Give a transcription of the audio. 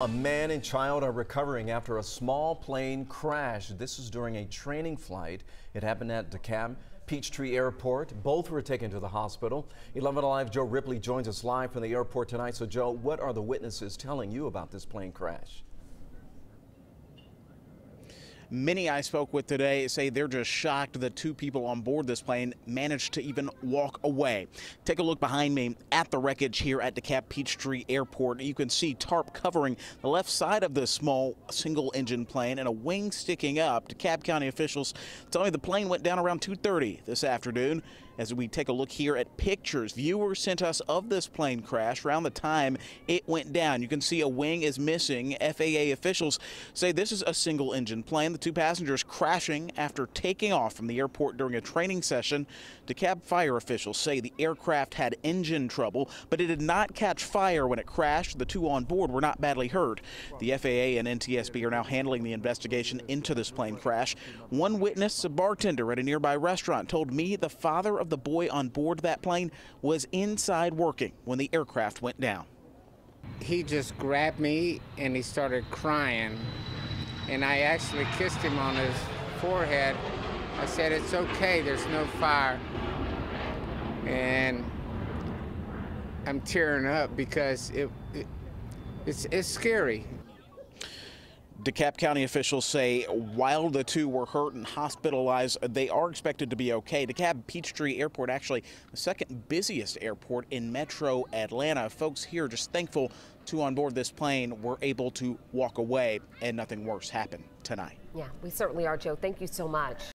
A man and child are recovering after a small plane crash. This is during a training flight. It happened at DeKalb Peachtree Airport. Both were taken to the hospital. 11 Alive Joe Ripley joins us live from the airport tonight. So, Joe, what are the witnesses telling you about this plane crash? Many I spoke with today say they're just shocked that two people on board this plane managed to even walk away. Take a look behind me at the wreckage here at DeKalb Peachtree Airport. You can see tarp covering the left side of this small single engine plane and a wing sticking up. DeKalb County officials tell me the plane went down around 2.30 this afternoon. As we take a look here at pictures, viewers sent us of this plane crash around the time it went down. You can see a wing is missing. FAA officials say this is a single engine plane. The two passengers crashing after taking off from the airport during a training session. DeKalb fire officials say the aircraft had engine trouble, but it did not catch fire when it crashed. The two on board were not badly hurt. The FAA and NTSB are now handling the investigation into this plane crash. One witness, a bartender at a nearby restaurant, told me the father of the boy on board that plane was inside working when the aircraft went down. He just grabbed me and he started crying. And I actually kissed him on his forehead. I said, It's okay, there's no fire. And I'm tearing up because it, it it's, it's scary. DeKalb County officials say while the two were hurt and hospitalized, they are expected to be okay. DeKalb Peachtree Airport, actually the second busiest airport in metro Atlanta. Folks here just thankful two on board this plane were able to walk away and nothing worse happened tonight. Yeah, we certainly are, Joe. Thank you so much.